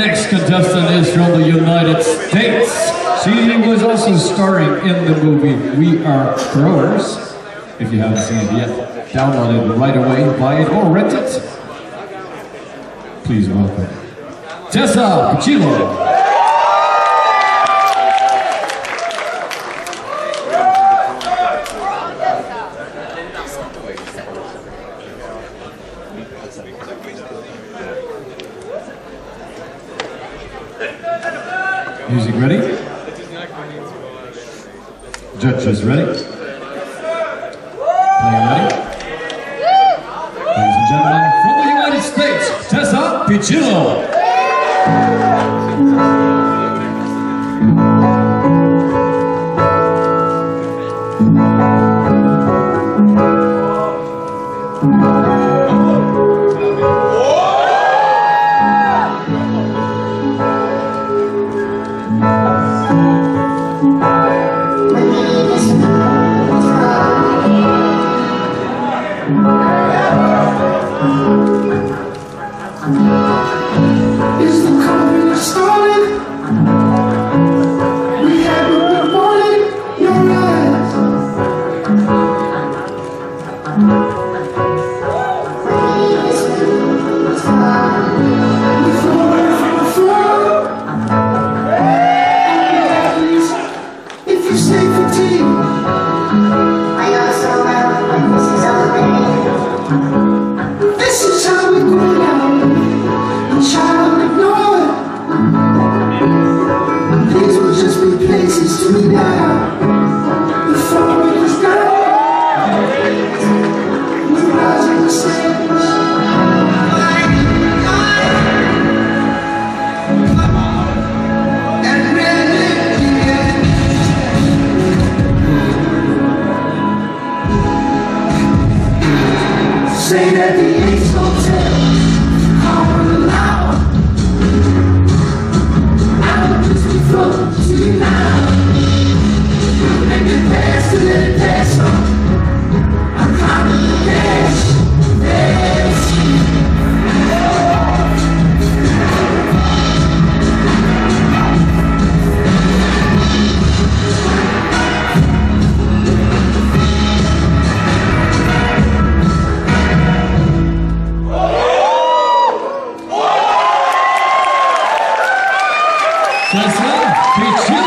next contestant is from the United States. She was also starring in the movie We Are Throwers. If you haven't seen it yet, download it right away, buy it or rent it. Please welcome Tessa Piccillo. Music ready? Judges ready? Player ready? Ladies and gentlemen, from the United States, Tessa Piccillo. Is Please don't tell. Сейчас я кричу.